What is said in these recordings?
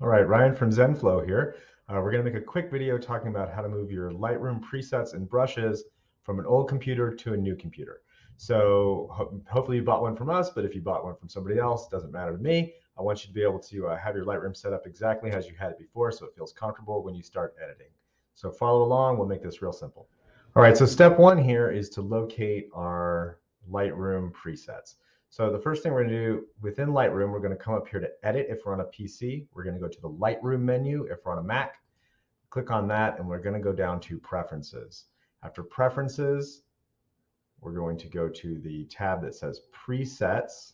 All right, Ryan from ZenFlow here. Uh, we're going to make a quick video talking about how to move your Lightroom presets and brushes from an old computer to a new computer. So ho hopefully you bought one from us, but if you bought one from somebody else, it doesn't matter to me. I want you to be able to uh, have your Lightroom set up exactly as you had it before so it feels comfortable when you start editing. So follow along, we'll make this real simple. All right, so step one here is to locate our Lightroom presets. So the first thing we're to do within Lightroom, we're going to come up here to edit if we're on a PC. We're going to go to the Lightroom menu if we're on a Mac. Click on that and we're going to go down to preferences. After preferences, we're going to go to the tab that says presets.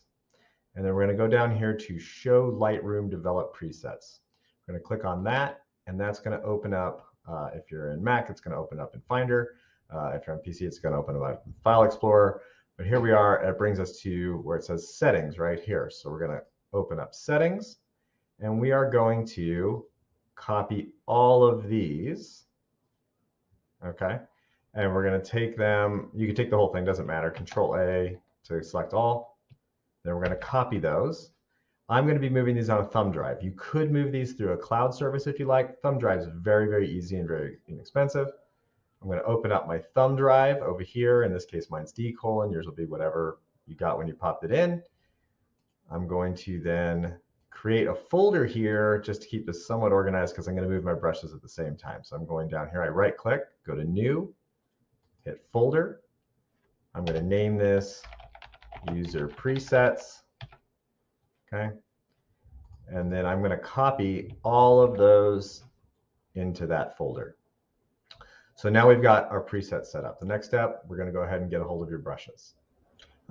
And then we're going to go down here to show Lightroom develop presets. We're to click on that and that's going to open up, uh, if you're in Mac, it's going to open up in Finder. Uh, if you're on PC, it's going to open up in File Explorer. But here we are, it brings us to where it says settings right here. So we're gonna open up settings and we are going to copy all of these, okay? And we're gonna take them, you can take the whole thing, doesn't matter, Control A to select all. Then we're gonna copy those. I'm gonna be moving these on a thumb drive. You could move these through a cloud service if you like. Thumb drive is very, very easy and very inexpensive. I'm going to open up my thumb drive over here. In this case, mine's D colon. Yours will be whatever you got when you popped it in. I'm going to then create a folder here just to keep this somewhat organized because I'm going to move my brushes at the same time. So I'm going down here, I right click, go to new, hit folder. I'm going to name this user presets. Okay. And then I'm going to copy all of those into that folder. So now we've got our preset set up. The next step, we're going to go ahead and get a hold of your brushes.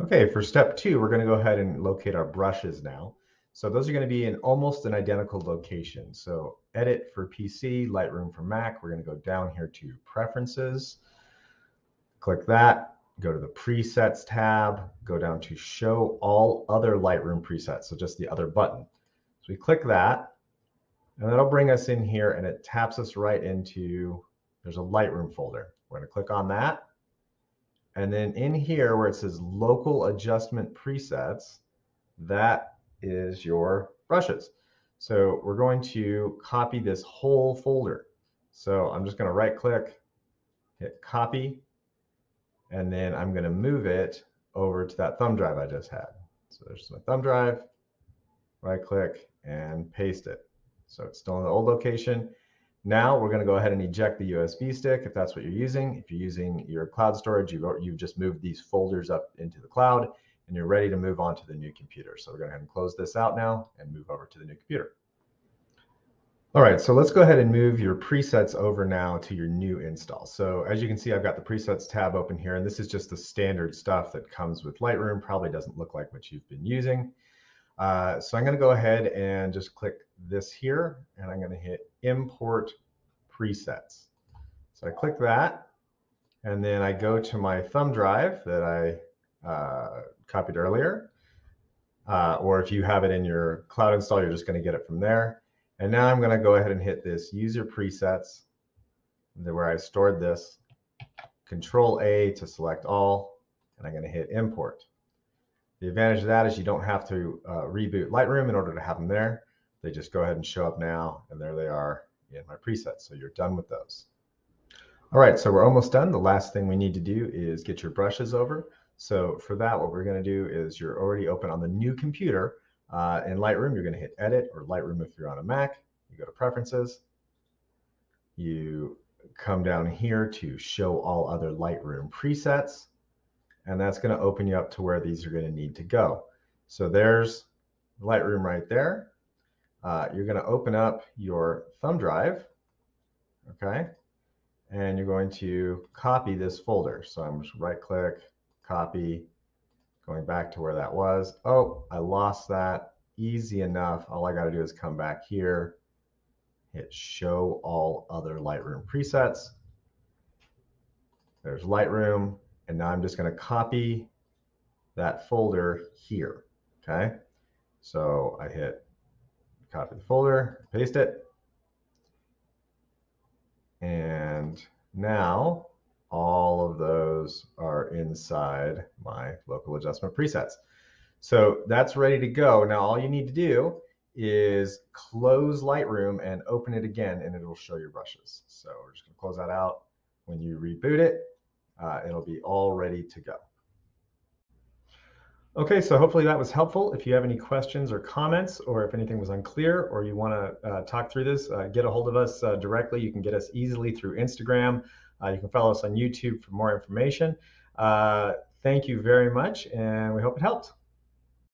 Okay, for step two, we're going to go ahead and locate our brushes now. So those are going to be in almost an identical location. So edit for PC, Lightroom for Mac. We're going to go down here to preferences, click that, go to the presets tab, go down to show all other Lightroom presets. So just the other button. So we click that and that'll bring us in here and it taps us right into there's a Lightroom folder. We're going to click on that. And then in here where it says local adjustment presets, that is your brushes. So we're going to copy this whole folder. So I'm just going to right click, hit copy, and then I'm going to move it over to that thumb drive I just had. So there's my thumb drive, right click and paste it. So it's still in the old location. Now we're going to go ahead and eject the USB stick if that's what you're using. If you're using your cloud storage, you've, you've just moved these folders up into the cloud and you're ready to move on to the new computer. So we're going to go ahead and close this out now and move over to the new computer. All right, so let's go ahead and move your presets over now to your new install. So as you can see, I've got the presets tab open here, and this is just the standard stuff that comes with Lightroom. Probably doesn't look like what you've been using. Uh, so I'm going to go ahead and just click this here, and I'm going to hit import presets. So I click that, and then I go to my thumb drive that I uh, copied earlier. Uh, or if you have it in your cloud install, you're just going to get it from there. And now I'm going to go ahead and hit this user presets where I stored this. Control A to select all, and I'm going to hit import. The advantage of that is you don't have to uh, reboot Lightroom in order to have them there. They just go ahead and show up now, and there they are in my presets. So you're done with those. All right, so we're almost done. The last thing we need to do is get your brushes over. So for that, what we're going to do is you're already open on the new computer. Uh, in Lightroom, you're going to hit Edit, or Lightroom if you're on a Mac. You go to Preferences. You come down here to Show All Other Lightroom Presets and that's going to open you up to where these are going to need to go. So there's Lightroom right there. Uh, you're going to open up your thumb drive, okay? And you're going to copy this folder. So I'm just right click, copy, going back to where that was. Oh, I lost that. Easy enough. All I got to do is come back here, hit show all other Lightroom presets. There's Lightroom. And now I'm just going to copy that folder here. Okay. So I hit copy the folder, paste it. And now all of those are inside my local adjustment presets. So that's ready to go. Now all you need to do is close Lightroom and open it again and it will show your brushes. So we're just gonna close that out. When you reboot it, uh, it'll be all ready to go. Okay, so hopefully that was helpful. If you have any questions or comments, or if anything was unclear, or you want to uh, talk through this, uh, get a hold of us uh, directly. You can get us easily through Instagram. Uh, you can follow us on YouTube for more information. Uh, thank you very much, and we hope it helped.